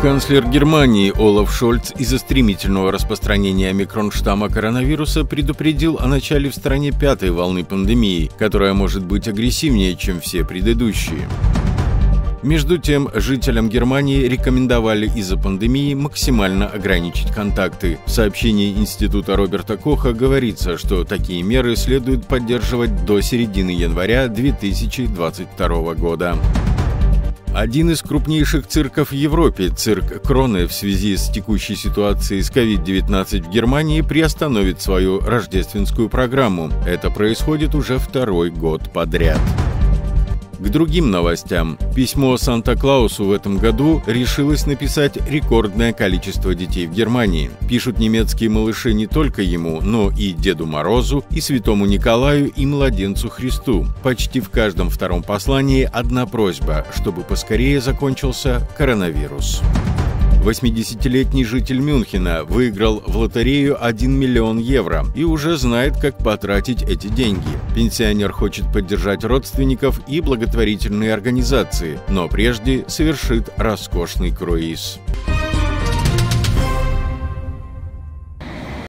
Канцлер Германии Олаф Шольц из-за стремительного распространения микронштамма коронавируса предупредил о начале в стране пятой волны пандемии, которая может быть агрессивнее, чем все предыдущие. Между тем, жителям Германии рекомендовали из-за пандемии максимально ограничить контакты. В сообщении Института Роберта Коха говорится, что такие меры следует поддерживать до середины января 2022 года. Один из крупнейших цирков в Европе, цирк Кроны, в связи с текущей ситуацией с COVID-19 в Германии приостановит свою рождественскую программу. Это происходит уже второй год подряд. К другим новостям. Письмо Санта-Клаусу в этом году решилось написать рекордное количество детей в Германии. Пишут немецкие малыши не только ему, но и Деду Морозу, и Святому Николаю, и Младенцу Христу. Почти в каждом втором послании одна просьба, чтобы поскорее закончился коронавирус. 80-летний житель Мюнхена выиграл в лотерею 1 миллион евро и уже знает, как потратить эти деньги. Пенсионер хочет поддержать родственников и благотворительные организации, но прежде совершит роскошный круиз.